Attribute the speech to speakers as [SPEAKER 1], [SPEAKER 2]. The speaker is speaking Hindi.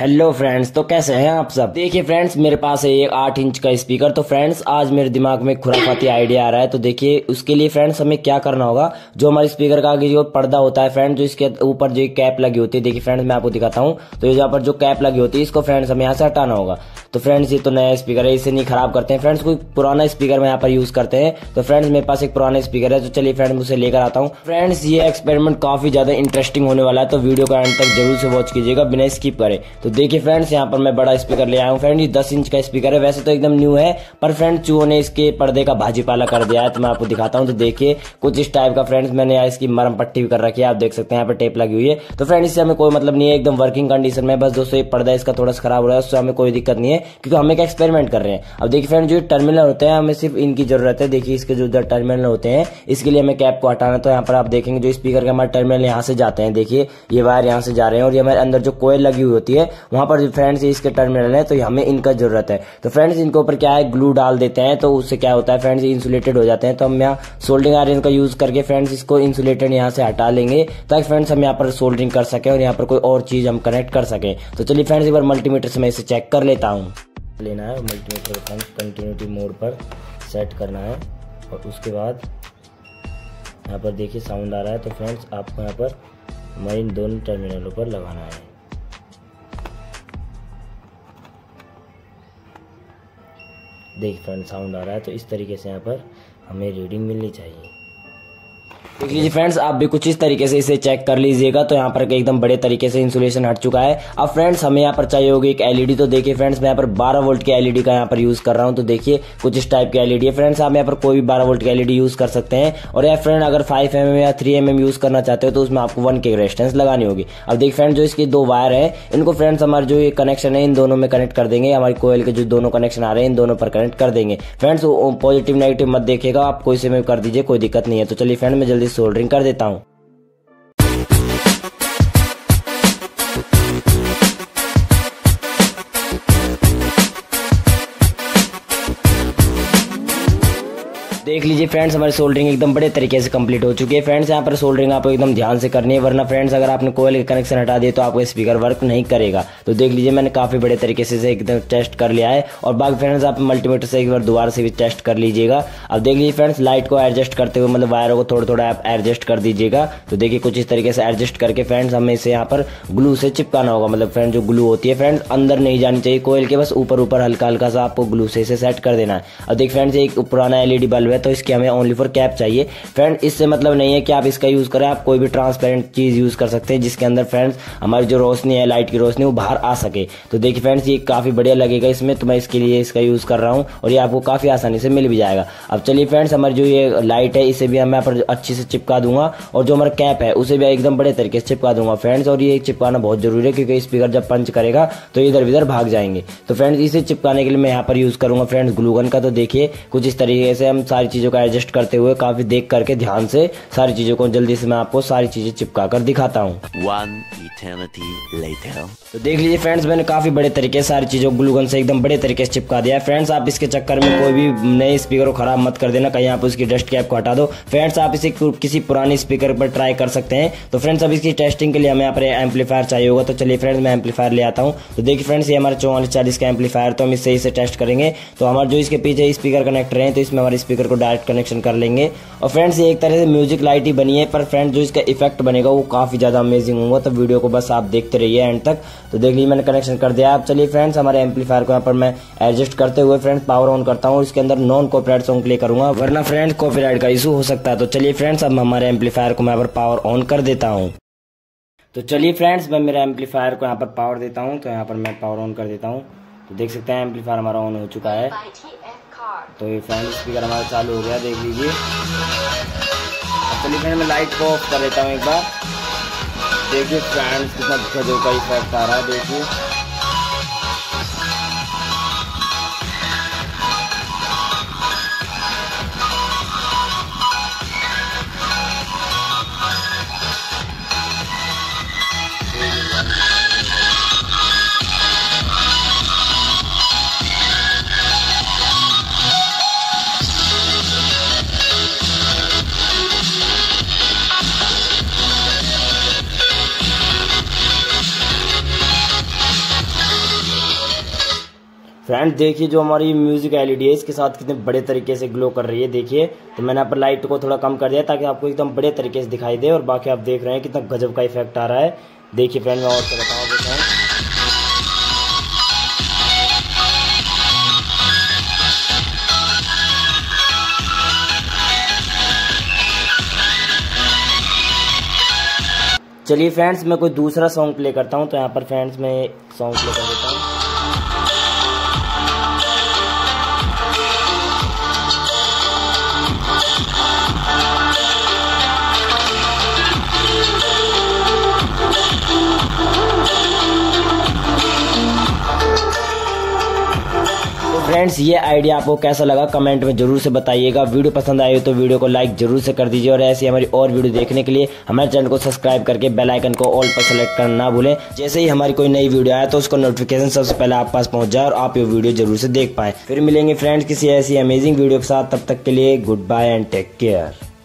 [SPEAKER 1] हेलो फ्रेंड्स तो कैसे हैं आप सब? देखिए फ्रेंड्स मेरे पास है एक आठ इंच का स्पीकर तो फ्रेंड्स आज मेरे दिमाग में खुराफाती आइडिया आ रहा है। तो देखिए, उसके लिए फ्रेंड्स हमें क्या करना होगा? जो हमारे स्पीकर का आगे जो पर्दा होता है फ्रेंड जो इसके ऊपर जो कैप लगी होती है। देखिए फ्रेंड्स मैं आपको दिखाता हूँ। तो यहाँ पर जो कैप लगी होती है, इसको फ्रेंड्स हमें यहाँ से हटाना होगा। तो फ्रेंड्स ये तो नया स्पीकर है, इसे नहीं खराब करते हैं। फ्रेंड्स कोई पुराना स्पीकर में यहाँ पर यूज़ करते हैं। तो फ्रेंड्स मेरे पास एक पुराना स्पीकर है तो चलिए फ्रेंड्स उसे लेकर आता हूँ। फ्रेंड्स ये एक्सपेरिमेंट काफ़ी ज़्यादा इंटरेस्टिंग होने वाला है तो वीडियो का एंड तक ज़रूर से वॉच कीजिएगा, बिना स्किप करे। तो देखिए फ्रेंड्स यहाँ पर मैं बड़ा स्पीकर ले आया हूँ। फ्रेंड ये दस इंच का स्पीकर है, वैसे तो एकदम न्यू है, पर फ्रेंड चूहो ने इसके पर्दे का भाजीपाला कर दिया है तो मैं आपको दिखाता हूँ। तो देखिए, कुछ इस टाइप का फ्रेंड्स मैंने इसकी मरम पट्टी भी कर रखी है, आप देख सकते हैं, यहाँ पर टेप लगी हुई है। तो फ्रेंड इससे हमें कोई मतलब नहीं है, एकदम वर्किंग कंडीशन में बस दोस्तों पर्दा इसका थोड़ा सा खराब हो रहा है, उससे हमें कोई दिक्कत नहीं है। क्योंकि हम एक एक्सपेरिमेंट कर रहे हैं। अब देखिए फ्रेंड जो टर्मिनल होते हैं, हमें सिर्फ़ इनकी ज़रूरत है। देखिए इसके जो टर्मिनल होते हैं, इसके लिए हमें कैप को हटाना तो यहाँ पर आप देखेंगे, जो स्पीकर के हमारे टर्मिनल यहाँ से जाते हैं, देखिए, ये वायर यहाँ से जा रहे हैं और ये हमारे अंदर जो कोयल लगी हुई होती है, वहाँ पर फ्रेंड्स इसके टर्मिनल है तो हमें इनका ज़रूरत है। तो फ्रेंड्स इनके ऊपर क्या है? ग्लू डाल देते हैं तो उससे क्या होता है? फ्रेंड्स इंसुलेटेड हो जाते हैं। तो हम यहाँ सोल्डिंग आयरन का यूज़ करके फ्रेंड्स इसको इंसुलेटेड यहाँ से हटा लेंगे, ताकि फ्रेंड्स हम यहाँ पर सोल्डरिंग कर सके और यहाँ पर कोई और चीज़ हम कनेक्ट कर सके। तो चलिए फ्रेंड्स एक बार मल्टीमीटर से मैं इसे चेक कर लेता हूँ। लेना है मल्टीमीटर फ्रेंड्स कंटिन्यूटी मोड पर सेट करना है। और उसके बाद यहाँ पर देखिए साउंड आ रहा है तो फ्रेंड्स आपको यहाँ पर हमारे इन दोनों टर्मिनलों पर लगाना है। देखिए फ्रेंड साउंड आ रहा है तो इस तरीके से यहाँ पर हमें रीडिंग मिलनी चाहिए। देख लीजिए फ्रेंड्स आप भी कुछ इस तरीके से इसे चेक कर लीजिएगा तो यहाँ पर एकदम बड़े तरीके से इंसुलेशन हट चुका है। अब फ्रेंड्स हमें यहाँ पर चाहिए होगी एक एलईडी तो देखिए फ्रेंड्स मैं यहाँ पर 12 वोल्ट की एलईडी का यहाँ पर यूज़ कर रहा हूँ तो देखिए कुछ इस टाइप की एलईडी है। फ्रेंड्स आप यहाँ पर कोई भी 12 वोल्ट की एलईडी यूज़ कर सकते हैं। और यार फ्रेंड अगर फाइव एम या थ्री एम यूज़ करना चाहते हो तो उसमें आपको वन के रेस्टेंस लगानी होगी। अब देखिए फ्रेंड जो इसकी दो वायर है, इनको फ्रेंड्स हमारे जो कनेक्शन है, इन दोनों में कनेक्ट कर देंगे। हमारी कोयल के जो दोनों कनेक्शन आ रहे हैं, इन दोनों पर कनेक्ट कर देंगे। फ्रेंड्स पॉजिटिव नेगेटिव मत देखेगा आप कोई से कर दीजिए, कोई दिक्कत नहीं है। तो चलिए फ्रेंड में जल्दी सोल्डरिंग कर देता हूँ। देख लीजिए फ्रेंड्स, हमारी सोल्डरिंग एकदम बड़े तरीके से कंप्लीट हो चुकी है। फ्रेंड्स, यहाँ पर सोल्डरिंग आपको एकदम ध्यान से करनी है, वरना फ्रेंड्स, अगर आपने कोयल के कनेक्शन हटा दिए तो आपको स्पीकर वर्क नहीं करेगा। तो देख लीजिए, मैंने काफ़ी बड़े तरीके से एकदम टेस्ट कर लिया है। और बाकी फ्रेंड्स, आप मल्टीमीटर से एक बार दोबारा से भी टेस्ट कर लीजिएगा। अब देख लीजिए फ्रेंड्स लाइट को एडजस्ट करते हुए मतलब वायरों को थोड़ा थोड़ा आप एडजस्ट कर दीजिएगा। तो देखिए, कुछ इस तरीके से एडजस्ट करके फ्रेंड्स, हमें इसे यहाँ पर ग्लू से चिपकाना होगा। मतलब फ्रेंड जो ग्लू होती है, फ्रेंड्स, अंदर नहीं जानी चाहिए कोयल के, बस ऊपर ऊपर हल्का हल्का सा आपको ग्लू से इसे सेट कर देना है। अब देख फ्रेंड्स एक पुराना एलईडी बल्ब है। तो इसकी हमें ओनली फॉर कैप चाहिए। फ्रेंड इससे मतलब नहीं है कि आप इसका यूज़ करें, आप कोई भी ट्रांसपेरेंट चीज़ यूज़ कर सकते हैं, जिसके अंदर फ्रेंड्स हमारी जो रोशनी है लाइट की रोशनी, वो बाहर आ सके। तो देखिए फ्रेंड्स ये काफ़ी बढ़िया लगेगा इसमें तो मैं इसके लिए इसका यूज़ कर रहा हूँ, और ये आपको काफ़ी आसानी से मिल भी जाएगा। अब चलिए फ्रेंड्स हमारी जो ये लाइट है, इसे भी मैं पर अच्छे से चिपका दूँगा, और जो हमारा कैप है, उसे भी एकदम बड़े तरीके से चिपका दूँगा। फ्रेंड्स और ये चिपकाना बहुत ज़रूरी है, क्योंकि स्पीकर जब पंच करेगा तो इधर उधर भाग जाएँगे। तो फ्रेंड्स इसे चिपकाने के लिए मैं यहाँ पर यूज़ करूँगा। फ्रेंड्स ग्लूगन का तो देखिए, कुछ इस तरीके से हम सारी चीज़ों का एडजस्ट करते हुए काफ़ी देख करके ध्यान से सारी चीज़ों को जल्दी से मैं आपको सारी चीज़ें चिपका कर दिखाता हूँ। तो देख लीजिए फ्रेंड्स मैंने काफ़ी बड़े तरीके से सारी चीज़ों ग्लूगन से एकदम बड़े तरीके से चिपका दिया फ्रेंड्स आप इसके चक्कर में कोई भी नए स्पीकर को खराब मत कर देना कहीं आप उसकी डस्ट कैप को हटा दो। फ्रेंड्स आप इसे किसी पुरानी स्पीकर पर ट्राई कर सकते हैं। तो फ्रेंड्स अब इसकी टेस्टिंग के लिए हमें यहाँ पर एम्पलीफायर चाहिए होगा। तो चलिए फ्रेंड्स मैं एम्पलीफायर ले आता हूँ। तो देखिए फ्रेंड्स ये हमारे चौवालीस चालीस का एम्पलीफायर तो हम इससे इसे टेस्ट करेंगे। तो हमारे जो इसके पीछे स्पीकर कनेक्टर है तो इसमें हमारे स्पीकर को डायरेक्ट कनेक्शन कर लेंगे। और फ्रेंड्स ये एक तरह से म्यूज़िक लाइट ही बनी है, पर फ्रेंड जो इसका इफ़ेक्ट बनेगा, वो काफ़ी ज़्यादा अमेजिंग होगा तो वीडियो को बस आप देखते रहिए एंड तक। तो देख लीजिए, मैंने कनेक्शन कर दिया। अब चलिए फ्रेंड्स हमारे एम्पलीफायर को यहाँ पर मैं एडजस्ट करते हुए फ्रेंड्स पावर ऑन करता हूँ इसके अंदर नॉन कॉपीराइट सॉन्ग प्ले करूँगा। वरना फ्रेंड्स कॉपीराइट का इशू हो सकता है। तो चलिए फ्रेंड्स अब हमारे एम्पलीफायर को मैं पावर ऑन कर देता हूँ। तो चलिए फ्रेंड्स मैं मेरे एम्पलीफायर को यहाँ पर पावर देता हूँ। तो यहाँ पर मैं पावर ऑन कर देता हूँ। तो देख सकते हैं एम्पलीफायर हमारा ऑन हो चुका है। तो ये फ़ैन स्पीकर हमारा चालू हो गया, देख लीजिए। चलिए फ्रेंड मैं लाइट को ऑफ़ कर लेता हूँ एक बार। देखिए फैंस कितना जो का इफ़ेक्ट आ रहा है, देखिए। फ्रेंड देखिए जो हमारी म्यूज़िक एलईडी है, इसके साथ कितने बड़े तरीके से ग्लो कर रही है, देखिए। तो मैंने यहाँ पर लाइट को थोड़ा कम कर दिया ताकि आपको एकदम बड़े तरीके से दिखाई दे, और बाकी आप देख रहे हैं कितना गजब का इफ़ेक्ट आ रहा है। देखिए फ्रेंड मैं और से बताऊँ चलिए फ्रेंड्स मैं कोई दूसरा सॉन्ग प्ले करता हूँ तो यहाँ पर फ्रेंड्स मैं सॉन्ग प्ले कर देता हूँ। फ्रेंड्स, ये आइडिया आपको कैसा लगा? कमेंट में ज़रूर से बताइएगा। वीडियो पसंद आई हो तो वीडियो को लाइक ज़रूर से कर दीजिए और ऐसी हमारी और वीडियो देखने के लिए हमारे चैनल को सब्सक्राइब करके बेल आइकन को ऑल पर सेलेक्ट करना ना भूलें। जैसे ही हमारी कोई नई वीडियो आए तो उसका नोटिफिकेशन सबसे पहले आप पास पहुँच जाए और आप ये वीडियो ज़रूर से देख पाए। फिर मिलेंगे फ्रेंड्स किसी ऐसी अमेजिंग वीडियो के साथ। तब तक के लिए good bye and take care